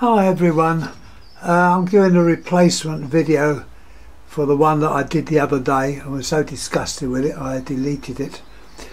Hi everyone, uh, I'm doing a replacement video for the one that I did the other day. I was so disgusted with it I deleted it.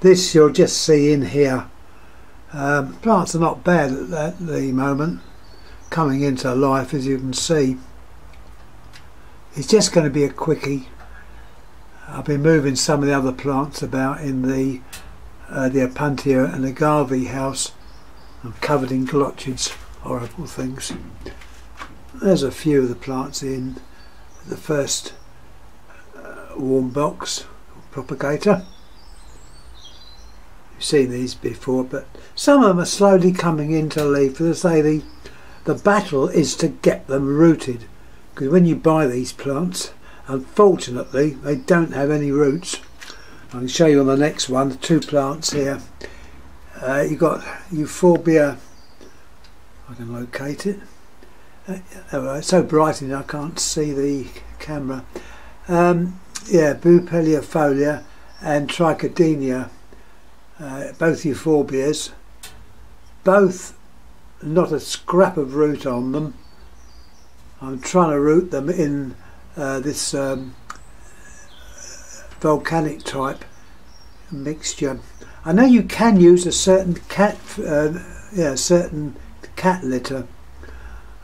This you'll just see in here. Um, plants are not bad at, at the moment, coming into life as you can see. It's just going to be a quickie. I've been moving some of the other plants about in the uh, the Opuntia and agave house. I'm covered in glochids horrible things. There's a few of the plants in the first uh, warm box propagator. You've seen these before, but some of them are slowly coming into leaf. As I say, the, the battle is to get them rooted. Because when you buy these plants, unfortunately, they don't have any roots. I can show you on the next one, the two plants here. Uh, you've got Euphorbia I can locate it. Uh, it's so bright in I can't see the camera. Um, yeah, Bupleurifolia and Trichadenia, uh, both euphorbias, both not a scrap of root on them. I'm trying to root them in uh, this um, volcanic type mixture. I know you can use a certain cat, uh, yeah, certain cat litter.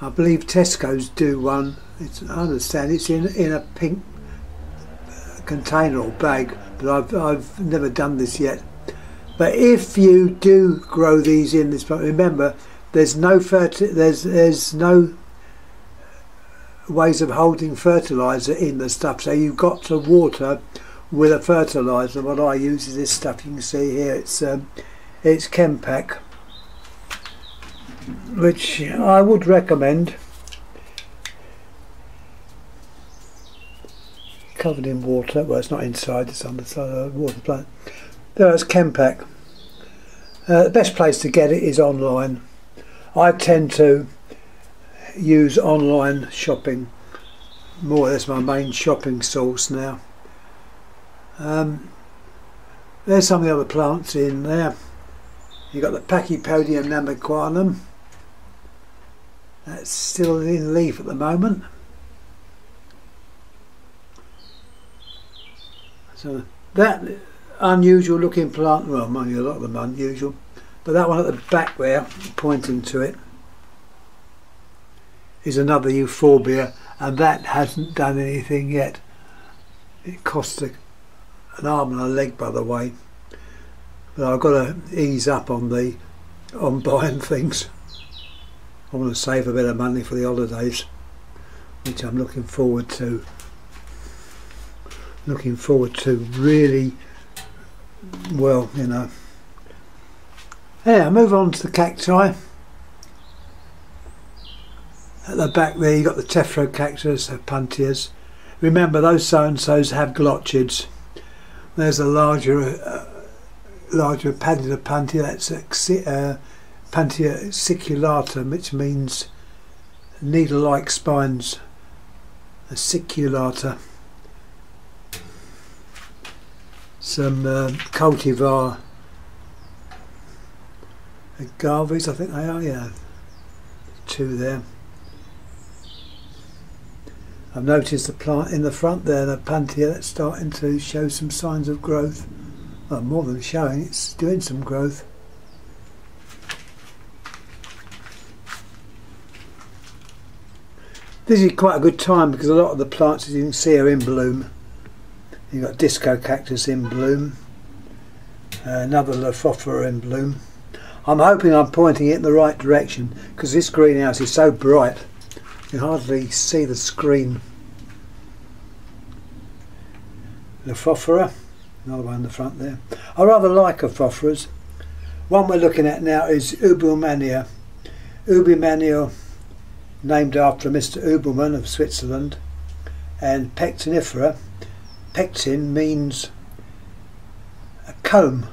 I believe Tesco's do one. It's, I understand it's in in a pink uh, container or bag, but I've I've never done this yet. But if you do grow these in this, remember there's no ferti there's there's no ways of holding fertilizer in the stuff, so you've got to water with a fertilizer. What I use is this stuff you can see here. It's um, it's Chempak which I would recommend. Covered in water well it's not inside it's on the side of the water plant. There's Chempak uh, the best place to get it is online. I tend to use online shopping. More that's my main shopping source now. Um, there's some of the other plants in there. You've got the Pachypodium namaquanum that's still in leaf at the moment. So that unusual looking plant, well mind a lot of them unusual, but that one at the back there pointing to it is another euphorbia and that hasn't done anything yet. It costs a, an arm and a leg by the way. But I've got to ease up on the on buying things. I want to save a bit of money for the holidays which I'm looking forward to. Looking forward to really well you know. Yeah move on to the cacti. At the back there you've got the Tephrocactus Opuntias remember those so-and-sos have glochids there's a larger uh, larger padded Opuntia that's a, uh, Pantia siculata, which means needle-like spines. A siculata. Some uh, cultivar agaves, I think they are, yeah. Two there. I've noticed the plant in the front there, the Pantia, that's starting to show some signs of growth. Well, more than showing, it's doing some growth. This is quite a good time because a lot of the plants as you can see are in bloom. You've got disco cactus in bloom, uh, another Lophophora in bloom. I'm hoping I'm pointing it in the right direction because this greenhouse is so bright you hardly see the screen. Lophophora, another one in the front there. I rather like Lophophoras. One we're looking at now is Uebelmannia. Uebelmannia named after Mr. Uebelmann of Switzerland, and pectinifera. Pectin means a comb,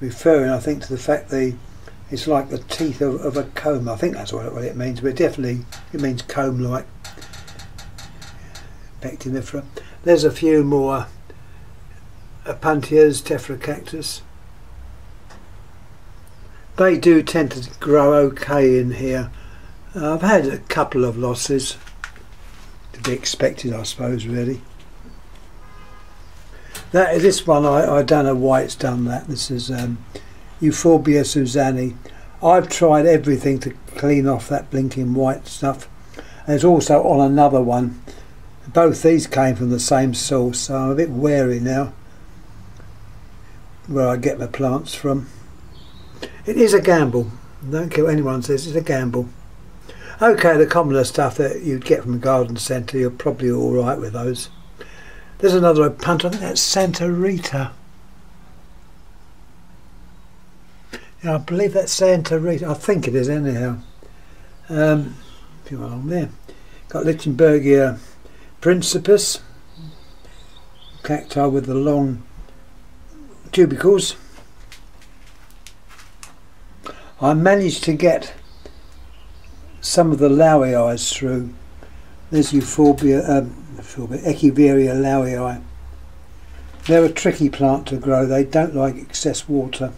referring, I think, to the fact that it's like the teeth of, of a comb. I think that's what it, what it means, but definitely it means comb-like. Pectinifera. There's a few more Opuntias, Tephrocactus they do tend to grow okay in here. Uh, I've had a couple of losses to be expected I suppose really. That this one I, I don't know why it's done that. This is um, Euphorbia susannae. I've tried everything to clean off that blinking white stuff. There's also on another one. Both these came from the same source so I'm a bit wary now where I get my plants from. It is a gamble. Don't care what anyone says, it's a gamble. Okay, the commoner stuff that you'd get from a garden centre, you're probably alright with those. There's another punt, I think that's Santa Rita. Yeah, I believe that's Santa Rita. I think it is anyhow. Um, a few along there. Got Leuchtenbergia principis, cacti with the long tubercles. I managed to get some of the Lowii through. There's Euphorbia, um, Echeveria lowii. They're a tricky plant to grow. They don't like excess water.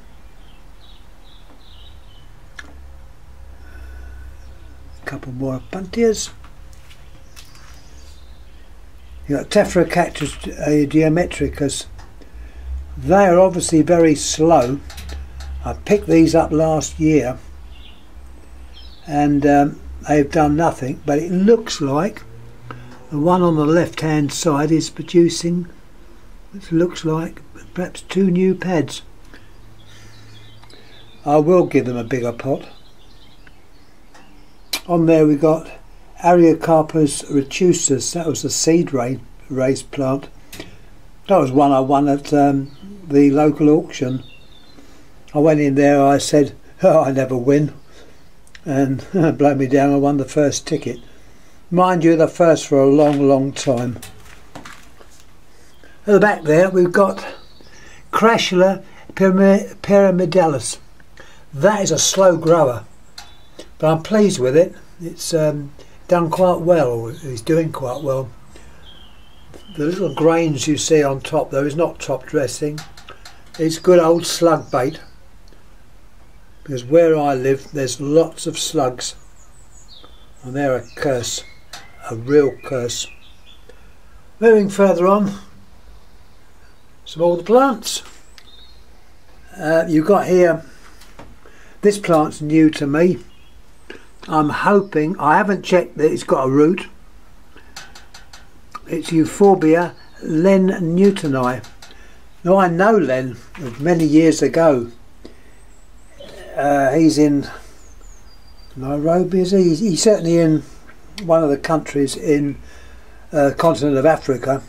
A couple more Buntias. You've got Tephrocactus geometricus. They are obviously very slow I picked these up last year and um, they've done nothing but it looks like the one on the left hand side is producing it looks like perhaps two new pads. I will give them a bigger pot. On there we got Ariocarpus retusus that was a seed raised plant. That was one I won at um, the local auction I went in there, I said, oh, I never win. And blow me down, I won the first ticket. Mind you, the first for a long, long time. At the back there, we've got Crassula pyramidalis. That is a slow grower, but I'm pleased with it. It's um, done quite well, it's doing quite well. The little grains you see on top though is not top dressing. It's good old slug bait because where I live there's lots of slugs. And they're a curse a real curse. Moving further on some older plants. Uh, you've got here this plant's new to me. I'm hoping I haven't checked that it's got a root. It's Euphorbia Len Newtoni now I know Len of many years ago uh, he's in Nairobi, is he? He's certainly in one of the countries in uh, continent of Africa.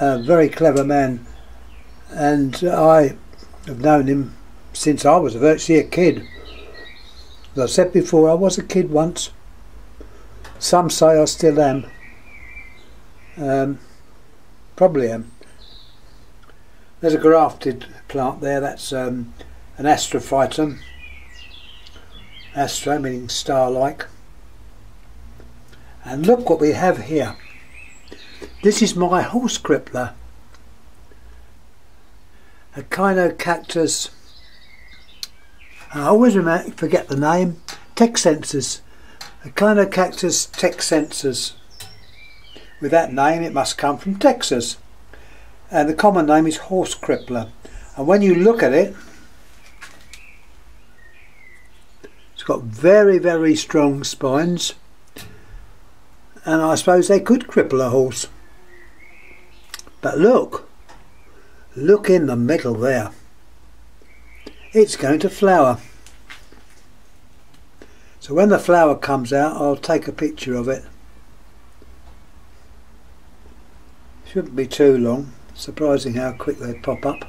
A very clever man, and I have known him since I was virtually a kid. As I said before, I was a kid once. Some say I still am. Um, probably am. There's a grafted plant there. That's um, an astrophytum, astro meaning star-like. And look what we have here. This is my horse crippler. Echinocactus, I always forget the name, texensis. Echinocactus texensis. With that name it must come from Texas. And the common name is horse crippler. And when you look at it, got very, very strong spines and I suppose they could cripple a horse. But look, look in the middle there. It's going to flower. So when the flower comes out, I'll take a picture of it. Shouldn't be too long. Surprising how quick they pop up.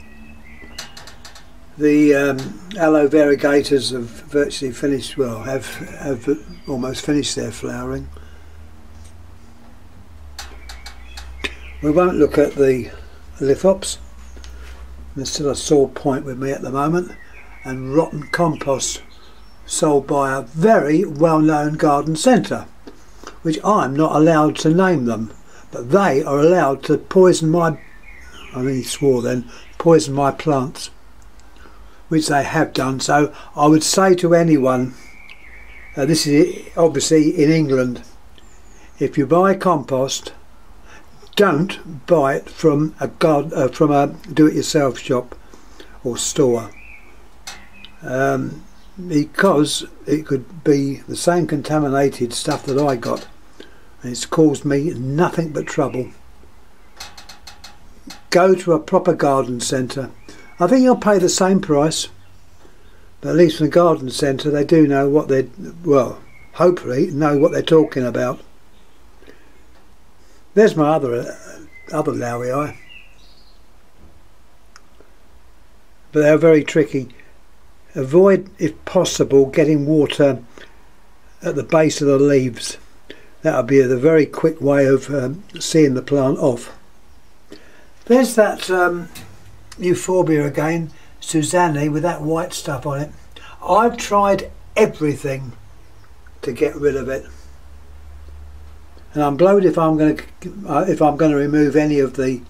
The um, aloe variegatas have virtually finished, well, have, have almost finished their flowering. We won't look at the lithops. There's still a sore point with me at the moment. And rotten compost sold by a very well-known garden centre, which I'm not allowed to name them, but they are allowed to poison my, I mean he swore then, poison my plants. Which they have done. So I would say to anyone, uh, this is obviously in England, if you buy compost, don't buy it from a god, uh, from a do-it-yourself shop or store, um, because it could be the same contaminated stuff that I got, and it's caused me nothing but trouble. Go to a proper garden centre I think you'll pay the same price, but at least in the garden centre they do know what they well, hopefully know what they're talking about. There's my other uh, other lowie but they're very tricky. Avoid, if possible, getting water at the base of the leaves. That would be a very quick way of um, seeing the plant off. There's that um, euphorbia again, Susanne with that white stuff on it. I've tried everything to get rid of it. And I'm blowed if I'm going to uh, if I'm going to remove any of the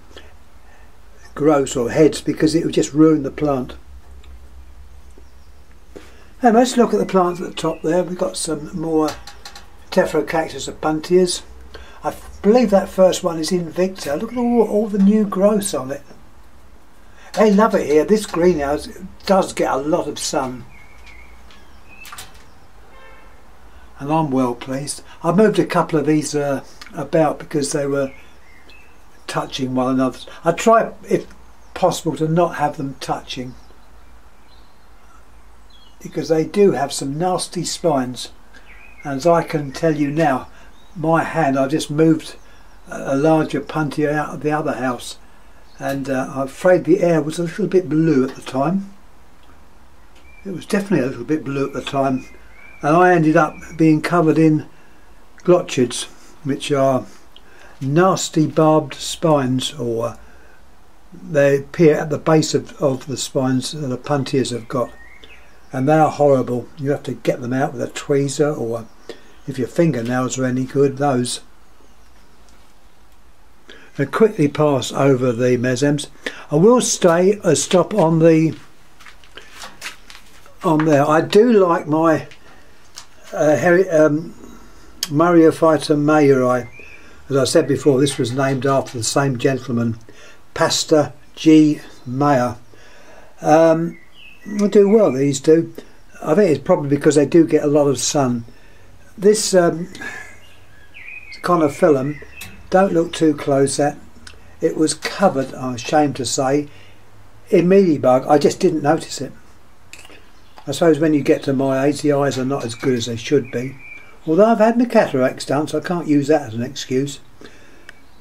growths or heads because it would just ruin the plant. And let's look at the plants at the top there. We've got some more Tephrocactus opuntias. I believe that first one is Invicta. Look at all, all the new growths on it. They love it here. This greenhouse does get a lot of sun. And I'm well pleased. I moved a couple of these uh, about because they were touching one another. I try, if possible, to not have them touching because they do have some nasty spines. And as I can tell you now, my hand, I just moved a larger punty out of the other house and uh, I'm afraid the air was a little bit blue at the time. It was definitely a little bit blue at the time and I ended up being covered in glochids which are nasty barbed spines or they appear at the base of, of the spines that the puntias have got and they are horrible. You have to get them out with a tweezer or if your fingernails are any good those and quickly pass over the mesems. I will stay a stop on the on there. I do like my uh, Heri um, Meyerophytum meyeri. As I said before, this was named after the same gentleman, Pastor G. Meyer. Um, they do well, these do. I think it's probably because they do get a lot of sun. This um, conophyllum don't look too close at. It was covered, I'm ashamed to say, in mealybug. I just didn't notice it. I suppose when you get to my age, the eyes are not as good as they should be. Although I've had my cataracts done, so I can't use that as an excuse.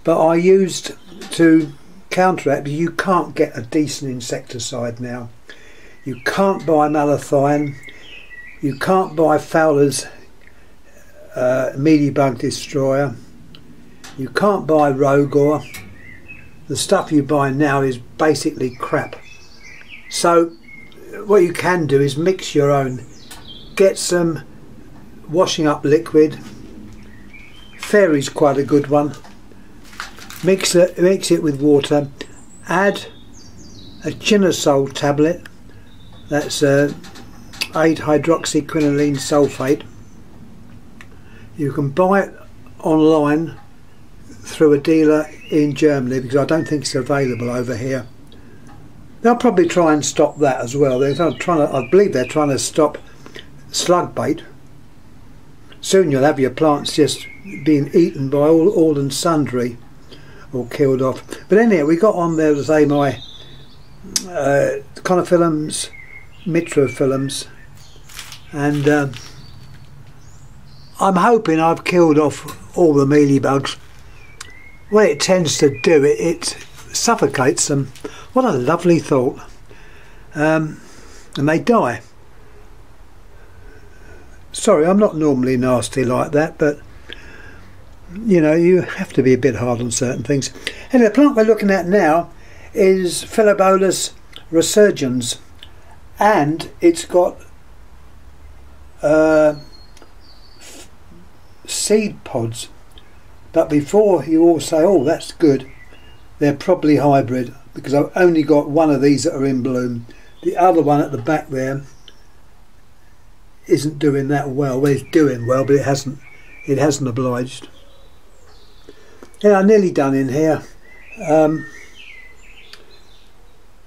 But I used to counteract, you can't get a decent insecticide now. You can't buy malathion. You can't buy Fowler's uh, mealybug destroyer. You can't buy Rogor. The stuff you buy now is basically crap. So what you can do is mix your own. Get some washing up liquid. Fairy's quite a good one. Mix it, mix it with water. Add a chinosol tablet. That's uh, 8 hydroxyquinoline sulfate. You can buy it online through a dealer in Germany because I don't think it's available over here. They'll probably try and stop that as well. They're trying to, I believe they're trying to stop slug bait. Soon you'll have your plants just being eaten by all, all and sundry or killed off. But anyway, we got on there to say my uh, conophyllums, mitrophyllums, and uh, I'm hoping I've killed off all the mealybugs what it tends to do, it, it suffocates them. What a lovely thought. Um, and they die. Sorry, I'm not normally nasty like that, but you know, you have to be a bit hard on certain things. And the plant we're looking at now is Phyllobolus resurgens, and it's got uh, seed pods but before you all say, oh, that's good, they're probably hybrid because I've only got one of these that are in bloom. the other one at the back there isn't doing that well. Well, it's doing well, but it hasn't. It hasn't obliged. Yeah, I'm nearly done in here. Um,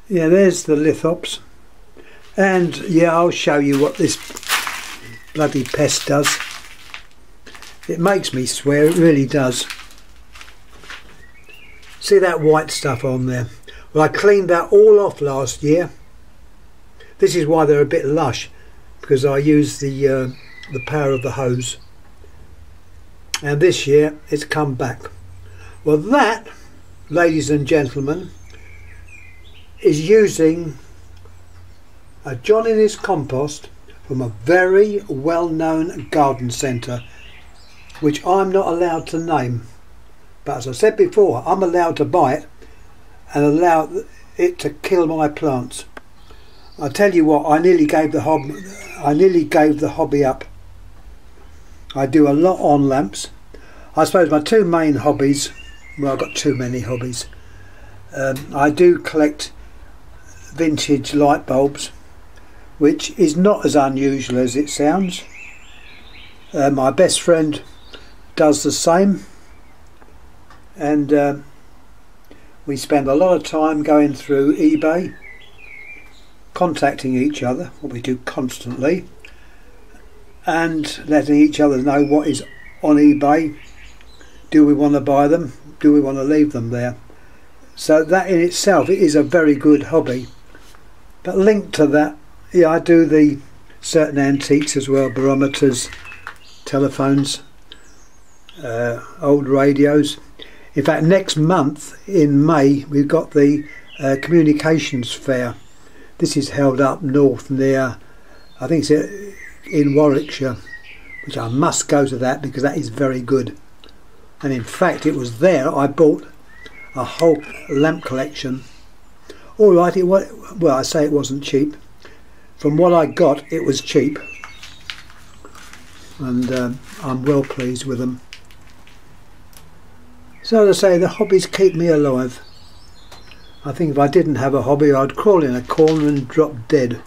yeah, there's the lithops. And yeah, I'll show you what this bloody pest does. It makes me swear, it really does. See that white stuff on there? Well, I cleaned that all off last year. This is why they're a bit lush, because I used the, uh, the power of the hose. And this year, it's come back. Well, that, ladies and gentlemen, is using a John Innes compost from a very well-known garden centre which I'm not allowed to name. But as I said before I'm allowed to buy it and allow it to kill my plants. I tell you what I nearly gave the hob I nearly gave the hobby up. I do a lot on lamps. I suppose my two main hobbies well I've got too many hobbies. Um, I do collect vintage light bulbs which is not as unusual as it sounds. Uh, my best friend does the same. And uh, we spend a lot of time going through eBay contacting each other, what we do constantly and letting each other know what is on eBay. Do we want to buy them? Do we want to leave them there? So that in itself it is a very good hobby. But linked to that yeah, I do the certain antiques as well, barometers, telephones, uh, old radios. In fact, next month in May, we've got the uh, communications fair. This is held up north near, I think it's in Warwickshire, which I must go to that because that is very good. And in fact, it was there I bought a whole lamp collection. All right, it was, well, I say it wasn't cheap from what I got it was cheap and um, I'm well pleased with them so as I say the hobbies keep me alive I think if I didn't have a hobby I'd crawl in a corner and drop dead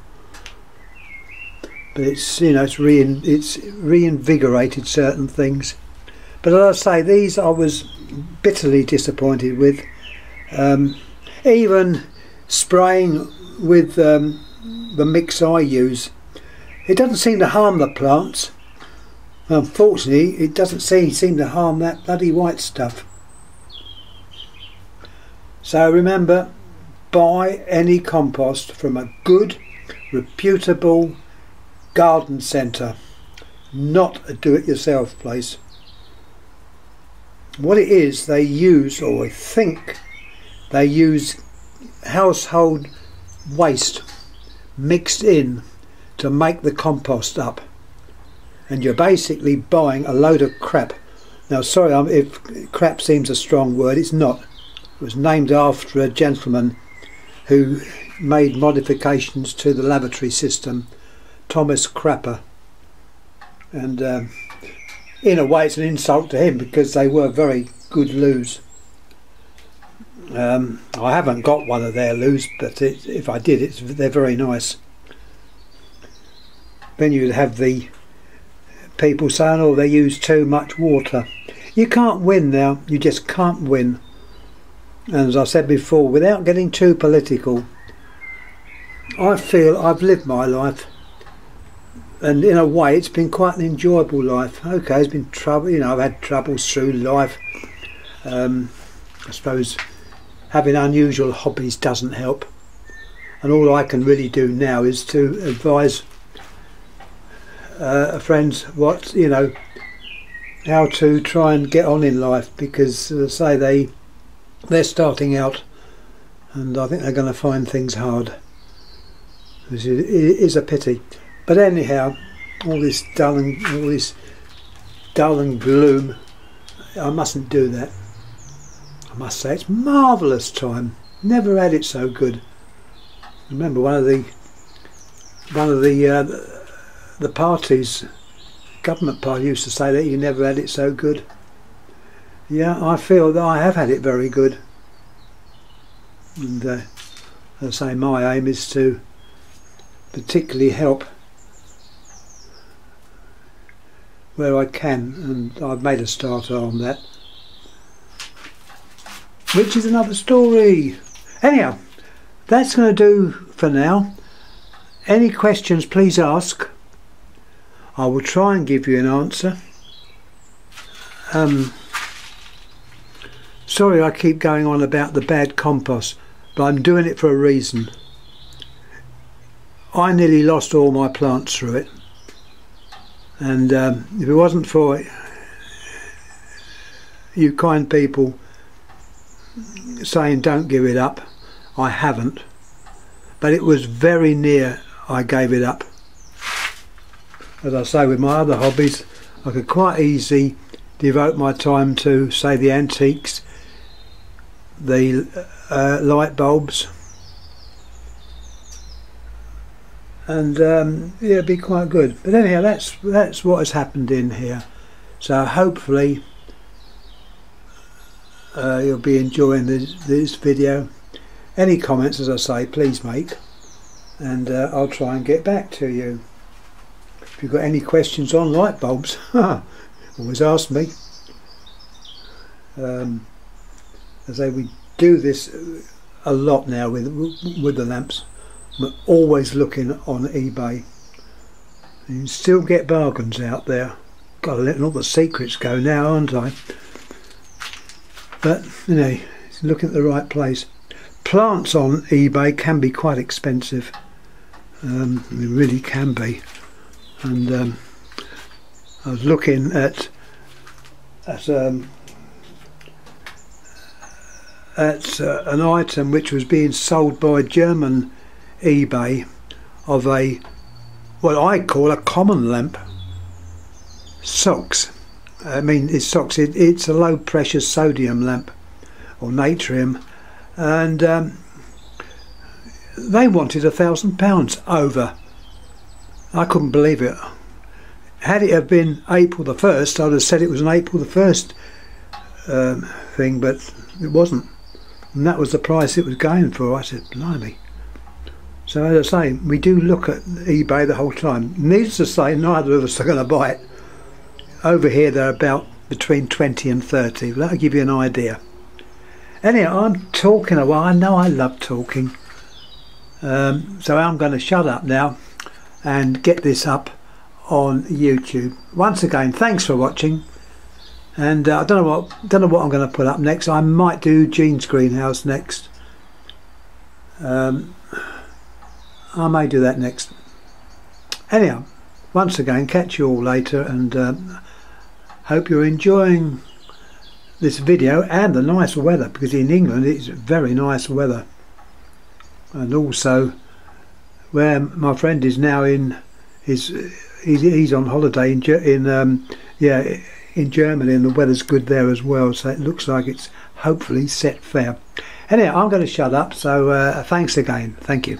but it's you know it's rein it's reinvigorated certain things but as I say these I was bitterly disappointed with um, even spraying with um, the mix I use. It doesn't seem to harm the plants. Unfortunately, it doesn't seem, seem to harm that bloody white stuff. So remember, buy any compost from a good, reputable garden centre, not a do-it-yourself place. What it is, they use, or I think, they use household waste mixed in to make the compost up. And you're basically buying a load of crap. Now sorry if crap seems a strong word it's not was named after a gentleman who made modifications to the lavatory system Thomas Crapper and um, in a way it's an insult to him because they were very good loos um, I haven't got one of their loos, but it, if I did, it's, they're very nice. Then you'd have the people saying, oh, they use too much water. You can't win now, you just can't win. And as I said before, without getting too political, I feel I've lived my life and in a way it's been quite an enjoyable life. Okay, there's been trouble, you know, I've had troubles through life. Um, I suppose having unusual hobbies doesn't help and all I can really do now is to advise uh, friends what you know how to try and get on in life because as I say they they're starting out and I think they're going to find things hard which is a pity but anyhow all this dull and all this dull and gloom I mustn't do that I must say it's marvellous time. Never had it so good. Remember one of the one of the uh, the parties, government party used to say that you never had it so good. Yeah, I feel that I have had it very good. And uh, as I say, my aim is to particularly help where I can and I've made a starter on that. Which is another story. Anyhow that's going to do for now. Any questions please ask. I will try and give you an answer. Um, sorry I keep going on about the bad compost but I'm doing it for a reason. I nearly lost all my plants through it. And um, if it wasn't for you kind people saying don't give it up I haven't. But it was very near I gave it up. As I say with my other hobbies I could quite easily devote my time to say the antiques the uh, light bulbs and um, yeah, it'd be quite good. But anyhow, that's that's what has happened in here. So hopefully uh, you'll be enjoying this, this video. Any comments, as I say, please make, and uh, I'll try and get back to you. If you've got any questions on light bulbs, always ask me. Um, as I say, we do this a lot now with with the lamps. I'm always looking on eBay. You still get bargains out there. Got to let all the secrets go now, aren't I? But you know, look at the right place. Plants on eBay can be quite expensive. Um, they really can be. And um, I was looking at at um, at uh, an item which was being sold by German eBay of a what I call a common lamp. socks. I mean, it's SOX. It, it's a low pressure sodium lamp or natrium, and um, they wanted a thousand pounds over. I couldn't believe it. Had it have been April the first, I'd have said it was an April the first um, thing, but it wasn't. And that was the price it was going for. I said, blimey. So as I say, we do look at eBay the whole time. Needless to say, neither of us are going to buy it. Over here they're about between 20 and 30. That'll give you an idea. Anyhow, I'm talking a while. I know I love talking. Um, so I'm going to shut up now and get this up on YouTube. Once again, thanks for watching. And uh, I don't know what don't know what I'm going to put up next. I might do Jean's greenhouse next. Um, I may do that next. Anyhow, once again, catch you all later and um, hope you're enjoying this video and the nice weather because in England it's very nice weather and also where my friend is now in is he's, he's on holiday in in um, yeah in Germany and the weather's good there as well so it looks like it's hopefully set fair. Anyway, I'm going to shut up so uh, thanks again. Thank you.